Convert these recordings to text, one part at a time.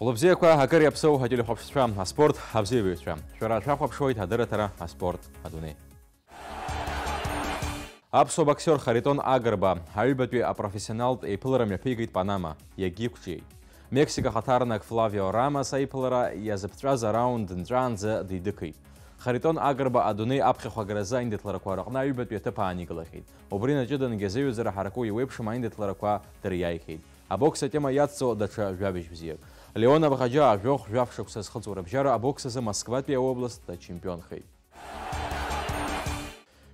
Хәлыбзиақәа акыр иаԥсоу ателехәаԥшцәа аспорт абзиабаҩцәа шәара шәахәаԥшуеит адырраҭара аспорт адунеи аԥсуа боксер харитон агрба аҩбатәи апрофессионалтә еиԥылара мҩаԥигеит панама. Иагьиқәҿиеит мексика хаҭарнак флавио рамас аиԥылара иазыԥҵәаз араунд нҵәаанӡа дидыхеит харитон агрба адунеи аԥхьахә агаразы аиндаҭларақәа рҟны аҩбатәи аҭыԥ ааникылахьеит убри наҷыдангьы азеиҩызара ҳараку иеиуеиԥшым аиндаҭларақәа дыриааихьеит абокс атема иацҵо даҽа жәабжь бзиак Леон Абӷаџьа ажәохә жәафшықәса зхыҵуа рыбжьара абокс азы Москватәи аобласт ачемпионхеит.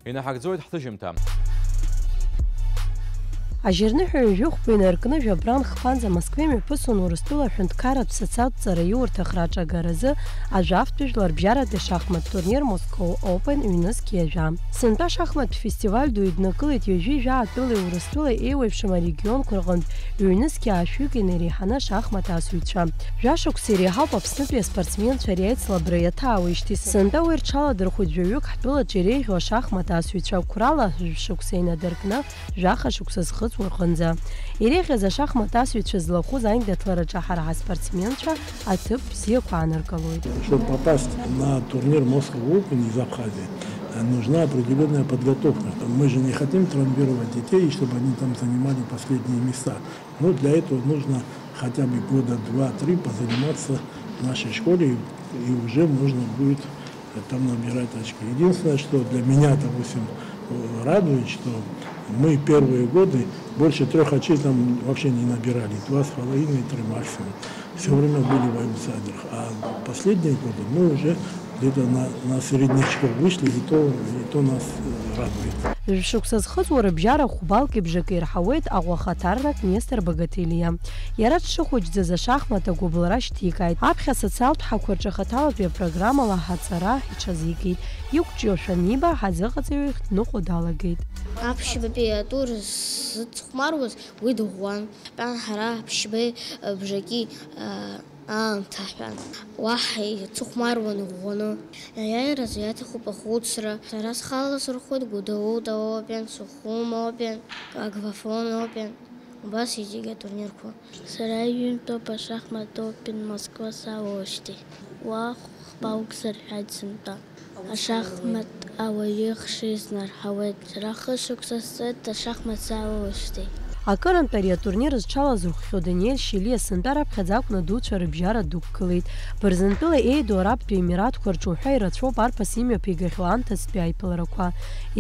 Инаҳагӡоит ҳҭыжьымҭа. Ажьырныҳәаҩ жәохәба инаркны жәабран хԥанӡа москвеи мҩаԥысын урыстәыла ҳәынҭқарратә социалтәҵара иурҭахра аҿагаразы ажәафтәи жәлар бжьаратәи шахмат турнир Moscow Open ҩнызқьи ажәа. Сынтәа шахматтә фестиваль ду иднакылеит ҩажәи жәаатәылеи урыстәылеи еиуеиԥшым арегионқәа рҟынтә ҩнызқьи аашәҩык инареиҳаны ашахмат асыҩцәа. Жәашықәса иреиҳауп Аԥснытәи аспортсменцәа иаҭаауеижьҭеи сынтәа уи рҽаладырхәит жәаҩык ҳтәылаҿы иреиӷьу ашахмат қәрала инадыркны жәаха шықәса уарҟынӡа. Иреиӷьыз ашахмат асыҩцәа злахәыз аиндаҭлараҿы ҳара ҳаспортсменцәа аҭыԥ бзиақәа ааныркылоит. Чтобы попасть на турнир Moscow Open из Абхазии, нужна определенная подготовка. Мы же не хотим травмировать детей, чтобы они там занимали последние места. Но для этого нужно хотя бы года два-три позаниматься в нашей школе, и уже можно будет там набирать очки. Единственное, что для меня, допустим, радует, что мы первые годы больше трех очей там вообще не набирали, два с половиной, три максимум. Все время были в аутсайдерах. А последние годы мы уже где-то на, на середнячках вышли, и то, и то нас э, радует. Шықсыз қыз орып жара хубалки бжеки ирхаует агуа хатарнак Нестер Богателия. Ярат шыхуч дзеза шахмата гублара штикайт. Апхя социалт хакурча хаталатве программа ла хацара хичазикит. Юкчиошаниба хазыхацевих днуху далагит. аԥшьбатәи атур зыцхәмаруаз уи дыӷәӷәан. Тәан ҳара аԥшьбеи бжаки аамҭа ҳәан уаҳа ицыхәмаруан иӷәӷәаны аиааираз иаҭахуп ахәыцра сара схала сырхәоит гәыдаут опен сухум опен агвафон опен убас зегьы атурнирқәа сара иҩымтәоуп ашахмат опен москва саауашьҭи уа хәбаук сырҳәаит сынтәа Снарҳауеит сара хышықәса сцоит ашахмат саауашьҭи акырынтә ари атурнир зҽалазырхәхьоу даниель шилиа сынтәа раԥхьаӡа акәны дуцәа рыбжьара дықәгылеит бырзентәыла еиду араптәи емиратқәа рҿы ирацәоуп арԥыс имҩаԥигахьоу анҭыҵтәи аиԥыларақәа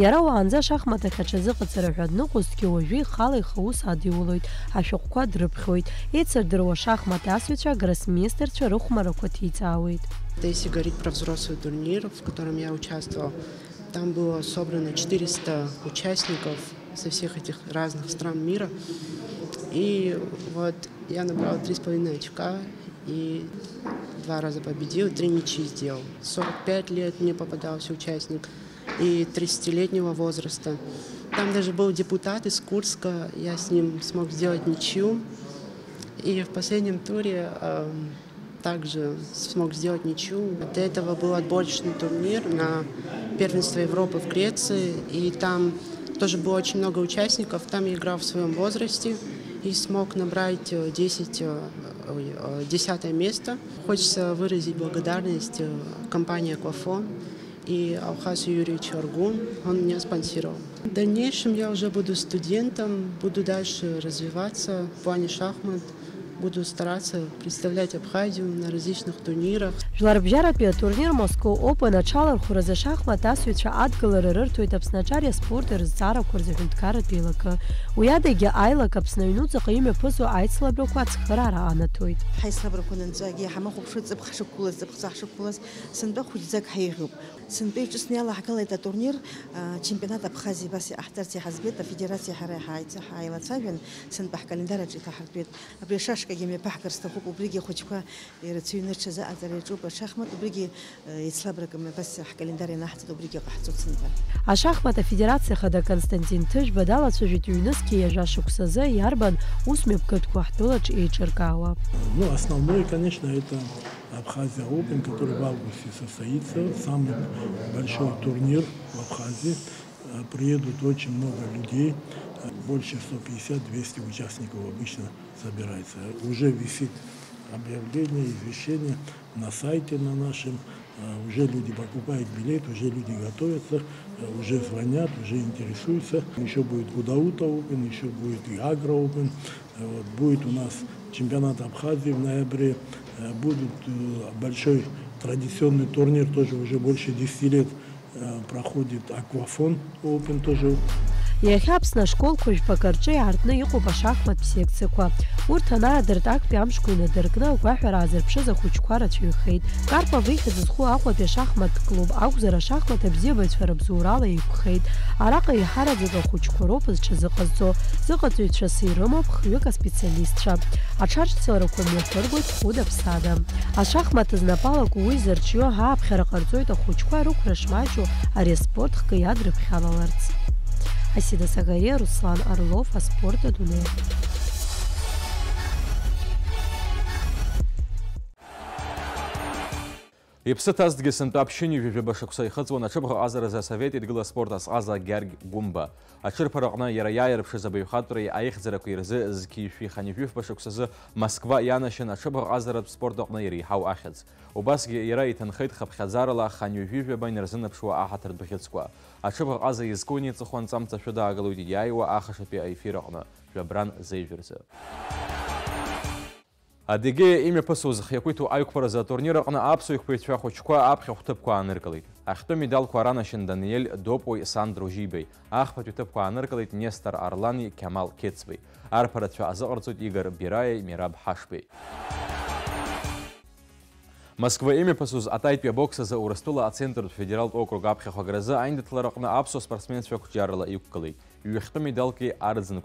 иара уаанӡа ашахмат ахь аҽазыҟаҵара ҳәа дныҟәозҭгьы уажәы ихала ихаус адиулоит ашәҟәқәа дрыԥхьоит еицырдыруа шахмат асҩцәа гроссмейстерцәа рыхәмарақәа ҭиҵаауеит Если говорить про взрослый турнир, в котором я участвовал, там было собрано 400 участников со всех этих разных стран мира. И вот я набрал 3,5 очка и два раза победил, три ничьи сделал. 45 лет мне попадался участник и 30-летнего возраста. Там даже был депутат из Курска, я с ним смог сделать ничью. И в последнем туре э, также смог сделать ничью. До этого был отборочный турнир на первенство Европы в Греции, и там тоже было очень много участников. Там я играл в своем возрасте и смог набрать 10, 10 место. Хочется выразить благодарность компании «Аквафон» и Алхасу Юрьевичу Аргун. Он меня спонсировал. В дальнейшем я уже буду студентом, буду дальше развиваться в плане шахмат. Буду стараться представлять Абхазию на различных турнирах. Жәларбжьаратәи атурнир Moscow Open аҽалархәразы ашахмат асҩцәа адгылара рырҭоит Аԥснаҿари аспорт рызҵаарақәа рзы аҳәынҭқарратәи еилакы. Уи адагьы аилак Аԥсны аҩнуҵаҟа имҩаԥысуа аицлабрақәа ацхыраара анаҭоит. ҳаицлабрақәа нанҵәагьы ҳамахәаԥшыр ҵыԥх ҳшықәгылаз, ҵыԥхӡа ҳшықәгылаз, сынтәа хәыҷӡак ҳаиӷьуп. Сынтәа иҿыцны иалаҳгылеит атурнир чемпионат Абхазиа абас иҟаҳҵарц иҳаӡбеит, афедерациа ҳара ҳааилацәажәан, сынтәа ҳкалендар аҿы иҭаҳартәеит. Абри ашашкагьы мҩаԥаҳгар сҭахуп, убригьы ахәыҷқәа ирацәаҩны рҽазааӡара иаҿуп ашахмат, убригьы еицлабрак мҩаԥас ҳкалендар ианаҳҵеит, убригьы иҟаҳҵоит сынтәа. Ашахмат афедерациа хада Константин Ҭыжәба далацәажәеит ҩнызқьи иажәа шықәсазы иарбан ус мҩаԥгатәқәа ҳтәылаҿ еиҿыркаауа. Ну, основной, конечно, это Абхазия Open, который в августе состоится, самый большой турнир в Абхазии. Приедут очень много людей, больше 150-200 участников обычно собирается. Уже висит объявления, извещения на сайте на нашем. Э, уже люди покупают билет, уже люди готовятся, э, уже звонят, уже интересуются. Еще будет Гудаута Open, еще будет и Агро Open. Э, Вот, будет у нас чемпионат Абхазии в ноябре. Э, Будет э, большой традиционный турнир, тоже уже больше 10 лет э, проходит Аквафон Open тоже Иахьа Аԥсны ашколқәа жәпак рҿы иаартны иҟоуп ашахматтә секциақәа. Урҭ анаадырт актәи амшқәа инадыркны агәаҳәара аазырԥшыз ахәыҷқәа рацәаҩхеит. Карпов ихьӡ зху Аҟәатәи ашахмат клуб акәзар ашахмат абзиабаҩцәа рыбзоурала еиқәхеит. Араҟа иҳараӡак ахәыҷқәа роуп зҽазыҟазҵо. Зыҟаҵаҩцәас ирымоуп хҩык аспециалистцәа. Аҽаршьцыларақәа мҩаԥыргоит хәыда-ԥсада. Ашахмат знапалак уи зырҿио ааԥхьара ҟарҵоит ахәыҷқәа рықәра шмаҷу ари аспорт хкы иадрыԥхьалаларц. Асида Сагаре, Руслан Орлов, Аспорта Дуне. Иԥсы ҭазҭгьы сынтәа аԥшьыни жәажәаба шықәса ихыҵуан аҽыбӷа ҟазаразы асовет идгыла спорт азҟаза Гьаргь Гәымба. Аҽырԥара аҟны иара иааирԥшыз абаҩхатәреи аихьӡарақәеи рзы зқьишәи ханижәыфба шықәсазы Москва ианашьын аҽыбӷа ҟазаратә спорт аҟны иреиҳау ахьӡ. Убасгьы иара иҭынхеит хыԥхьаӡарала ханҩажәижәаба инарзынаԥшуа аҳаҭыртә бӷьыцқәа. Аҽыбӷа ҟаза изкуни иҵыхәан ҵамҵашәа даагылоит иааиуа ахашатәи аефир аҟны жәабран зеижәырзы. Адыгея имҩаԥысуаз хиақәиҭу аиқәԥаразы атурнир аҟны аԥсуа иқәԥаҩцәа хәыҷқәа аԥхьа хәҭыԥқәа ааныркылеит. Ахьтәы медалқәа ранашьын Даниель Допои Сандро Жибеи, ахԥатәи ҭыԥқәа ааныркылеит Нестор Арлани Кьамал Кецбеи, арԥарацәа азыҟарҵоит Игор Бираиеи Мираб Ҳашбеи. Москва имҩаԥысуаз атаитәи абокс азы Урыстәыла ацентртә федералтә округ аԥхьахә агразы аиндаҭлара аҟны аԥсуа спортсменцәа қәҿиарала иқәгылеит. Ҩ-хьтәы медалки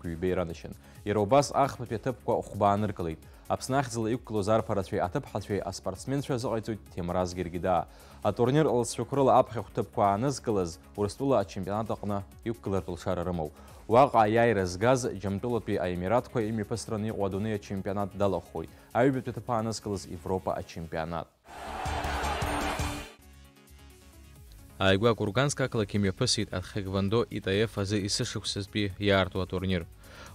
ҩбеи ранашьын. Иара убас ахԥатәи аҭыԥқәа хәба ааныркылеит. Аԥсны ахьӡала иқәгылоз арԥарацәеи аҭыԥҳацәеи аспортсменцәа азыҟаиҵоит Ҭемраз Гергида. Атурнир лҵшәақәа рыла аԥхьахә ҭыԥқәа аанызкылаз Урыстәыла ачемпионат аҟны иқәгылартә лшара рымоуп. Уаҟа аиааира згаз Џьамтәылатәи аемиратқәа имҩаԥысраны иҟоу адунеи ачемпионат далахәхоит. Аҩбатәи ҭыԥ аанызкылаз Европа ачемпионат. Ааигәа Курганск ақалақь имҩаԥысит ахэквондо ИТФ азы есышықәсазтәи иаарту атурнир.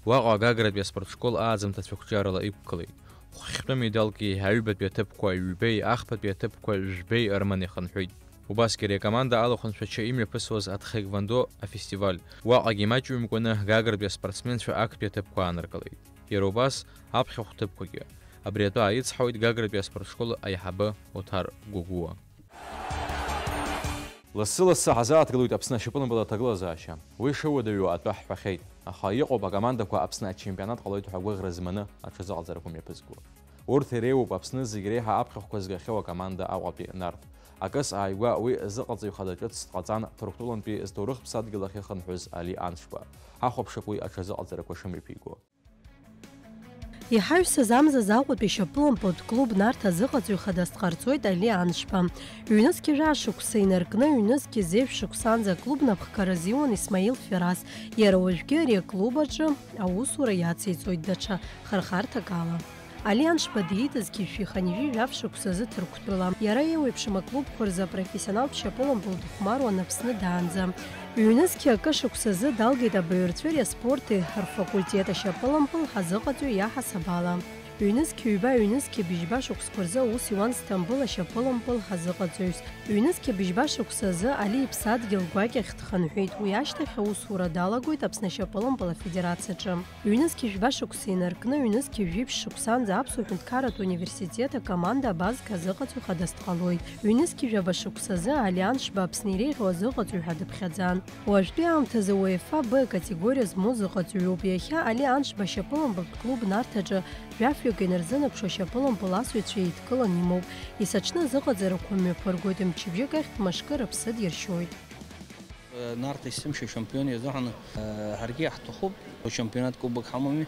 Уаҟа агагратәи аспортшкол ааӡамҭацәа қәҿиарала иқәгылеит. Хәхьтәы медалки аҩбатәи аҭыԥқәа ҩбеи, ахԥатәи аҭыԥқәа жәбеи рыманы ихынҳәит. Убасгьы ари акоманда алахәынцәача имҩаԥысуаз аҭхэквондо афестиваль. Уаҟагьы имаҷымкәаны гагратәи аспортсменцәа актәи аҭыԥқәа ааныркылеит. Иара убас аԥхьахә ҭыԥқәагьы. Абри атәы ааицҳауеит гагратәи аспортшкол аиҳабы Оҭар Гәыгәуа. Лассы-лассы ҳазааҭгылоит Аԥсны ашьапылампыл аҭагылазаашьа. Уи шыуадаҩу атәы ҳҳәахьеит, аха иҟоуп акомандақәа Аԥсны ачемпионат ҟалоит ҳәа гәыӷра зманы аҽазыҟаҵарақәа мҩаԥызгуа. Урҭ иреиуоуп Аԥсны зегь реиҳа аԥхьахәқәа згахьоу акоманда Аҟәатәи Нарҭ. Акыс ааигәа уи зыҟаҵаҩ хада ҿыц дҟаҵан Ҭырқәтәылантәи зҭоурых ԥсадгьыл ахь ихынҳәыз Али Аншба. Ҳахәаԥшып уи аҽазыҟаҵарақәа шымҩаԥиго. Иҳаҩсыз амзаз Аҟәатәи шьапылампылтә клуб Нарҭ азыҟаҵаҩ хадас дҟарҵоит Али Аншба. Ҩнызқьи жәашықәса инаркны ҩнызқьи зеиԥш шықәсанӡа аклуб напхгара азиуан Исмаил Ферас. Иара уажәгьы ари аклуб аҿы аусура иациҵоит даҽа хархарҭак. Али Аншба диитызгьы шәиханижәи жәафшықәсазы Ҭырқәтәыла. Иара еиуеиԥшым аклубқәа рзы апрофессионалтә шьапылампыл дыхәмаруан Аԥсны даанӡа. Ҩнызқьи акы шықәсазы далгеит абаҩрцәыри аспорти рфакультет ашьапылампыл ҳазыҟаҵаҩ иаҳасаб ала. Ҩнызқьи ҩба, ҩнызқьи быжьба шықәсқәа рзы аус иуан Сҭамбыл ашьапылампыл ҳазыҟаҵаҩс. Ҩнызқьи быжьба шықәса азы Али иԥсадгьыл гәакьахь дхынҳәит. Уи ашьҭахь аусура далагоит Аԥсны ашьапылампыл афедерациаҿы. Ҩнызқьи жәба шықәса инаркны ҩнызқьи жәиԥшь шықәсанӡа Аԥсуа ҳәынҭқарратә университет акоманда абазк азыҟаҵаҩ хадас дҟалоит. Ҩнызқьи жәаба шықәса азы ҳәа Б Али клуб Нарҭаҿы жәафҩык инарзынапшо ашьапылампыл асуҩцәа еидкылан имоуп. Исаҽны азыҟаҵарақәа мҩаԥыргоит, мчыбжьык ахь мышкы рыԥсы диршьоит. нарҭ исымшо шампион иазыҳаны ҳаргьы иаҳҭахуп чемпионат кубок ҳамами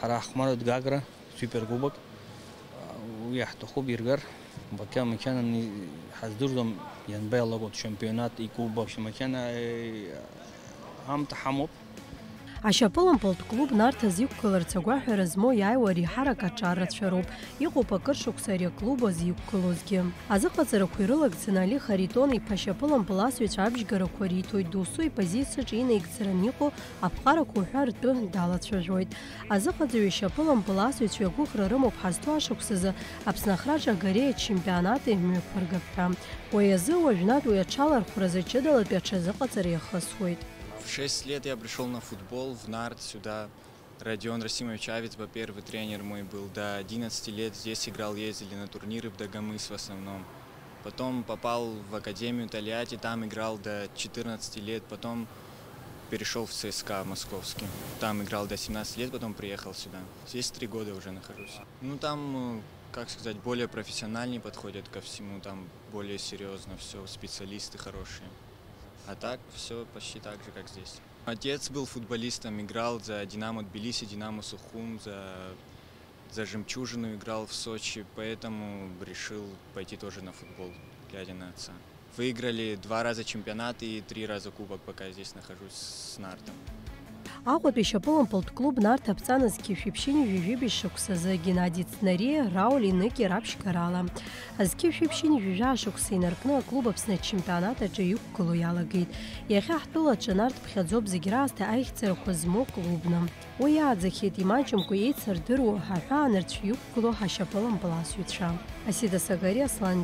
ҳара ҳхәмароит гагра супер кубок уи иаҳҭахуп иргар макьана макьана ҳаздырӡом ианба иалагоит чемпионат икубок макьана аамҭа ҳамоуп ашьапылампалтә клуб-нарҭа зиқәгыларц агәаҳәа змоу иааиуари ҳаракаҿ арацәароуп иҟоуп акыршықәса ари аклуб азиқәгылозгьы азыҟаҵарақәа ирылагӡаны али харитон иԥа ашьапылампыл асҩацәа абжьгарақәа риҭоит досу ипозициаҿы инаигӡаран иҟоу аԥҟарақәа уҳәа ртәы далацәажәоит азыҟаҵаҩ ишьапылампыл асҩацәа гәыӷра рымоуп ҳазҭоу ашықәсазы аԥсны ахраҿ агареиа чемпионати мҩаԥыргап ҳәа уи азы уажәнатә уи аҽалархәразы ҷыдалатәи аҽазыҟаҵара иахысуеит В 6 лет я пришел на футбол в НАРТ сюда. Родион Расимович Авицба, первый тренер мой был. До 11 лет здесь играл, ездили на турниры в Дагомыс в основном. Потом попал в Академию Тольятти, там играл до 14 лет. Потом перешел в ЦСКА московский. Там играл до 17 лет, потом приехал сюда. Здесь три года уже нахожусь. Ну там, как сказать, более профессиональнее подходят ко всему, там более серьезно все, специалисты хорошие. А так все почти так же, как здесь. Отец был футболистом, играл за Динамо Тбилиси, Динамо Сухум, за, за Жемчужину играл в Сочи, поэтому решил пойти тоже на футбол, глядя на отца. Выиграли два раза чемпионат и три раза кубок, пока я здесь нахожусь с Нартом. Аҟәатәи шьапылампылтә клуб нарҭ аԥҵаназгьы шәиԥшьыни жәижәибеи шықәсазы Геннади Цнари, Рауль Иныкьи раԥшьгарала. Азқьы шәиԥшьыни жәижәаа шықәса инаркны аклуб Аԥсны ачемпионат аҿы иқәгыло иалагеит. Иахьа нарҭ ԥхьаӡоуп раасҭа аихьӡарақәа змоу клубны. Уи иааӡахьеит имаҷымкәа ҳаҳәаанырцә. Асида Сагари, Аслан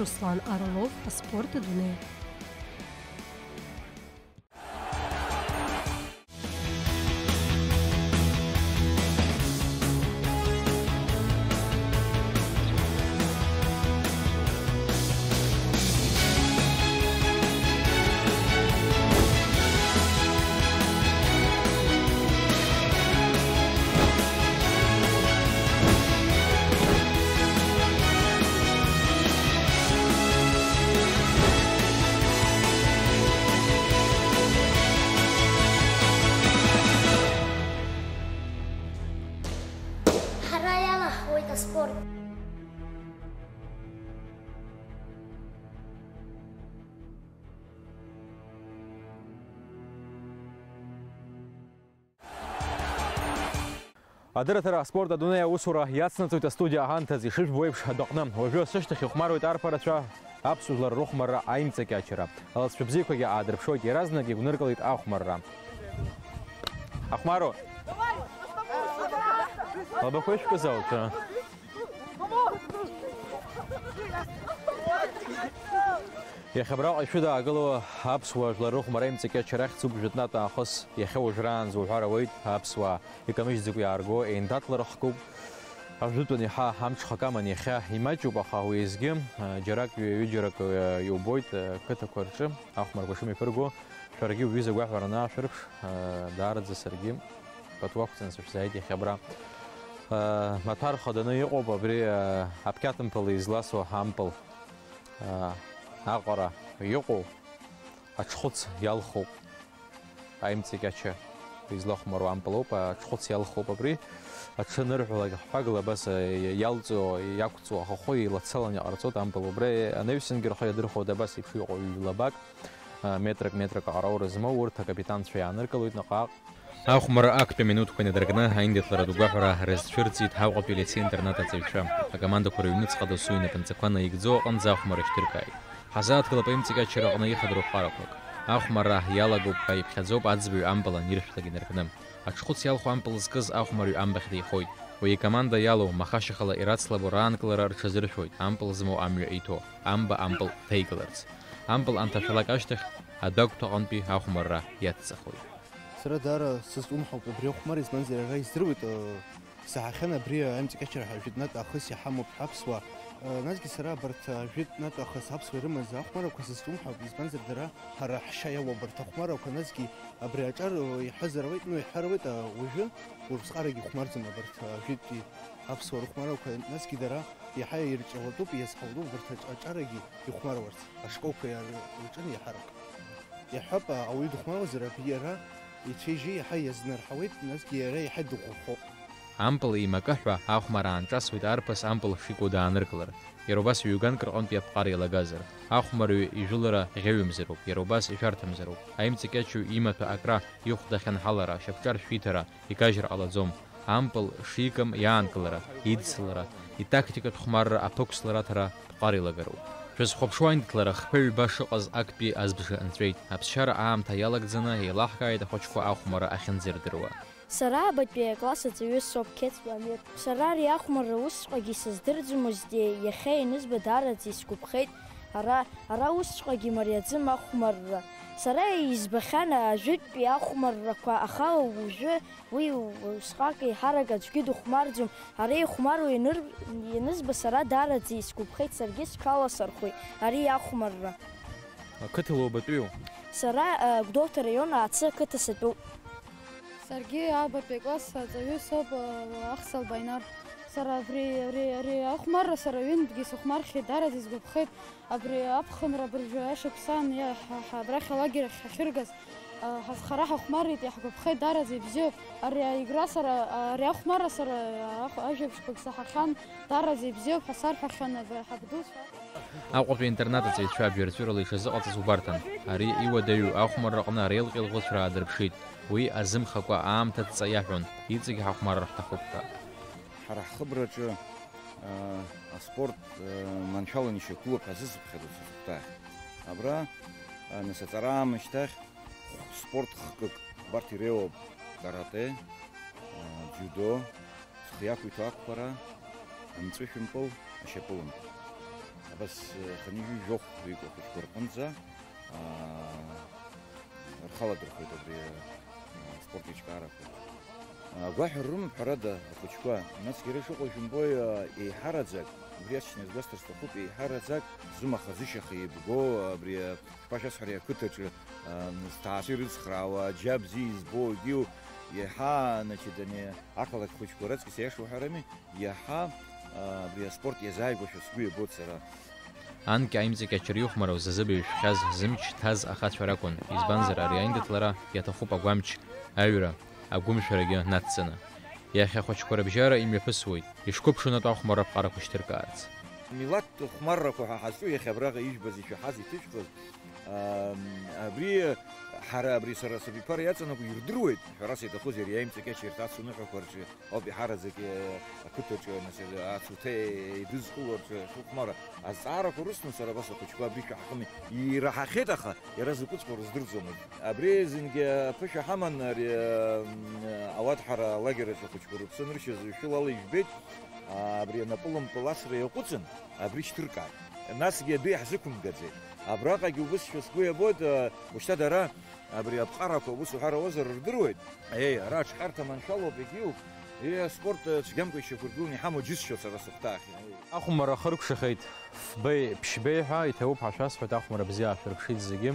Руслан Орлов, аспорт адунеи. Адырраҭара аспорт адунеи аусура иацнаҵоит астудиа аҳанҭаз ишыжәбо еиԥш адәаҟны. Уажәы сышьҭахь ихәмаруеит арԥарацәа аԥсуа рыхәмарра аимҵакьачара. Алаҵшәа бзиақәагьы аадырԥшуеит иаразнак игәныркылеит ахәмарра. Ахәмаро! Албақәа ишәкызаауп. Иахьабраҟа ишәыдаагыло аԥсуаа жәлар рыхәмара имҵакьачара ахьӡуп жәытәнатә аахыс иахьа уажәраанӡа уҳәар ауеит аԥсуаа икамыжьӡакәа иаарго еиндаҭлара хкуп. Ажәытәан иаҳа амҽхак аман иахьа имаҷуп, аха уеизгьы џьарак ҩыџьарак иубоит қыҭақәа рҿы ахәмарқәа шымиԥырго. Шәаргьы уҩыза гәаҳәара наашәырԥш, даараӡа саргьы пату ақәҵаны сышәзааит иахьа абра. Маҭәар хаданы иҟоуп абри аԥкьатымԥыл изласуа ампыл аҟара иҟоу аҽхәыц иалхоуп аимҵакьача излахәмаруа ампылоуп аҽхәыц иалхоуп абри аҽанырҳәалак ҳҳәагала абас иалҵуа иақәҵуа ахахәы илацаланы иҟарҵоит ампыл убри анаҩсангьы рхы иадырхәоит абас еиԥш иҟоу ҩлабак метрак метрак аҟароура змоу урҭ акапитанцәа иааныркылоит наҟааҟ ахәмара актәи аминутқәа инадыркны аиндаҭларатә гәаҳәара рызцәырҵит ҳаҟәатәи лицеи интернат аҵаҩцәа акомандақәа рыҩныҵҟа досу инапынҵақәа наигӡо аҟынӡа ахәмара ишьҭыркааит ҳазааҭгылап аимҵакьачара аҟны ихадыру ҟарақәак ахәмара иалагоуп ҳәа иԥхьаӡоуп аӡбаҩ амбала аниршәлак инаркны аҽхәыц иалху ампыл зкыз ахәмариҩ амбахь деихоит уи икоманда иалоу махашьахала ирацлабо раанкылара рҽазыршәоит ампыл змоу амҩа иҭо амба ампыл ҭеигаларц ампыл анҭашәалак ашьҭахь адәагәҭа аҟынтәи ахәмарра иацҵахоит сара даара сызҿумҳауп убри ахәмар избанзар ара издыруеит саҳахьан абри аимҵакьачара ҳажәытәнатә аахыс иҳамоуп ҳаԥсуаа насгьы сара абарҭ ажәытәнатә аахыс аԥсуа ирымаз ахәмарақәа сызҿумҳауп избанзар дара ҳара ҳшьа иауа абарҭ ахәмарақәа насгьы абри аҿар иҳәазар ауеит ну иҳәар ауеит уажәы урԥсҟарагьы ихәмарӡом абарҭ ажәытәтәи аԥсуа рыхәмарақәа насгьы дара иаҳа ирҿиауатәуп иазҳауатәуп абарҭ аҿарагьы ихәмаруарц ашколқәа рҿын иаҳарак иаҳҳәап ауаҩы дыхәмаруазар иара ицәеижьы иаҳа иазнарҳауеит насгьы иара иаҳа дыӷәӷәоуп ампыл еимакыҳәа ахәмара аанҿасуеит арԥыс ампыл шикәу дааныркылар. Иара убас ҩ-ганк рҟынтә иапҟара еилагазар. Ахәмарҩ ижәылара ӷьаҩымзароуп, иара убас ишәарҭамзароуп. Аимҵакьачу имаҭәа акра ихәда хьанҳалара, шьапҿар шәиҭара, икажьыр ҟалаӡом. Ампыл шикым иаанкылара, идцлара, итактикатә хәмарра аԥықәслараҭара ԥҟара еилагароуп. Шәазхәаԥшуа аиндаҭлара хԥа ҩба шыҟаз актәи азбжа анҵәеит. Аԥсшьара аамҭа иалагӡаны еилаҳкааит ахәыҷқәа ахәмара ахьынӡирдыруа. Сара абатәи акласс аҵаҩы соуп Қьецба Амир. Сара ари ахәмарра усҵәҟьагьы сыздырӡомызт, иахьа ианызба даараӡа исгәаԥхеит. Ара ара усҵәҟьагьы мариаӡым ахәмарра. Сара избахьан ажәытәтәи ахәмаррақәа, аха уажәы уи усҟак еиҳарак аӡәгьы дыхәмарӡом. Ара ихәмаруа ианызба сара даараӡа исгәаԥхеит, саргьы сҽаласырхәеит ари ахәмарра. Ақыҭа лоубатәиу? Сара Гәдоуҭа раион Аацы ақыҭа сатәуп. Саргьы абатәи акласс аҵаҩы соуп Ахсал Байнар. Сара абри ари ари ахәмарра сара ҩынтәгьы сыхәмархьеит, даараӡа исгәаԥхеит. Абри аԥхынра абыржәы ашықәсан абрахь алагер ахь ҳахьыргаз ҳазхара ҳахәмарит, иаҳгәаԥхеит, даараӡа ибзиоуп. Ари аигра сара ари ахәмарра сара ажәабжьқәак саҳахьан, даараӡа ибзиоуп ҳәа сарҳәахьан ҳабдуцәа. Аҟәатәи интернат аҵаҩцәа абжьарҵәырала ишазыҟаҵаз убарҭан. Ари иуадаҩу ахәмарраҟны ареилҟьалӷәыцәра аадырԥшит. Уи азымхакәа аамҭа дҵа иаҳәон, иҵегь ҳахәмарра ҳҭахуп ҳәа. Ҳара ҳхыбраҿы аспорт маншәалан ишьақәылоуп ҳәа азысыԥхьаӡоит сахәҭахь. Абра нас аҵара аамышьҭахь спорт хкык убарҭ иреиуоуп карате, џьудо, зхы иақәиҭу ақәԥара, амҵәышәымпыл, ашьапылампыл. Абас ханижәи жәохә иҟоуп ахәыҷқәа рҟынӡа рхаладырхоит абри спорт. Агәаҳәа рымҳәарада ахәыҷқәа, насгьы иара ишыҟоу шәымбои еиҳараӡак, убри аччан иазгәасҭар сҭахуп, еиҳараӡак зымаха-зышьаха еибго абри шԥашәасҳәари ақыҭаҿы зҭаацәа ирыцхраауа, џьа бзиа избо егьиу иаҳа значит ани ақалақь хәыҷқәа раҵкыс иашоу ҳәарами, иаҳа абри аспорт иазааигәашәа сгәы иабоит сара. Анкьа аимҵакьачыр ихәмара узазыбаҩшәхьаз зымч ҭаз ахацәа ракәын, избанзар ари аиндаҭлара иаҭахуп агәамч, аҩра, агәымшәарагьы надцаны. Иахьа ахәыҷқәа рыбжьара имҩаԥысуеит, ишқәыԥшынатә ахәмарра ԥҟарақәа шьҭыркаарц. Милаҭ хәмаррақәа ҳәа ҳазҿу иахьа абраҟа ижәбаз ишәаҳаз иҭыжьқәаз абри ҳара абри сара сабиԥара иаҵанакәу ирдыруеит ҳәарас иаҭахыз иара иаимҵакьача ирҭацу ныҳәақәа рҿы ауп иҳараӡак ақыҭаҿы ацуҭа идызкыло рҿы шухәмара азҵаарақәа рысҭон сара абас ахәыҷқәа абри шәаҳхыми ираҳахьеит аха иара закәыҵәҟьо рыздырӡомызт абри зынгьы аԥышәа ҳаман ари ауадҳара алагераҿ ахәыҷқәа рыԥсы ныршьыз шәылала ижәбеит абри анапылампыл асра иаҟәыҵын абри шьҭыркааит насгьы адәы иаҳзықәымгаӡеит абраҟагьы убысшәа сгәы иабоит уажәшьҭа дара абри аԥҟарақәа ус уҳәарауазар рдыруеит еи ара аҽҳарҭа маншәалоуп егьиуп спорт цәгьамкәа ишьақәыргыланы иҳамоу џьысшьо сара сыхәҭаахь ахәмара хыркәшахеит фбеи ԥшьбеи ҳәа иҭауп ҳашәасҳәоит ахәмара бзиа шәыркшеит зегьы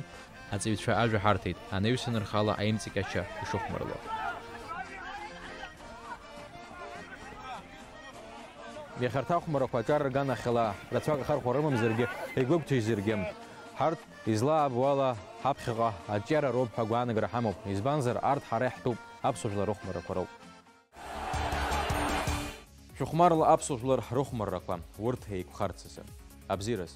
аҵаҩцәа ажәа ҳарҭеит анаҩсанырхала аимҵакьача ишыхәмарло иахьарҭ ахәмарақәа аҿар рганахьала рацәак ахархәа рымамзаргьы игәыгәҭыжьзаргьы ҳарҭ излаабо ҳаԥхьаҟа аҿиара роуп ҳәа гәаанагара ҳамоуп избанзар арҭ ҳара иаҳтәуп аԥсуа жәлар рыхәмарақәа роуп шәыхәмарла аԥсуа жәлар рыхәмаррақәа урҭ еиқәхарц абзиараз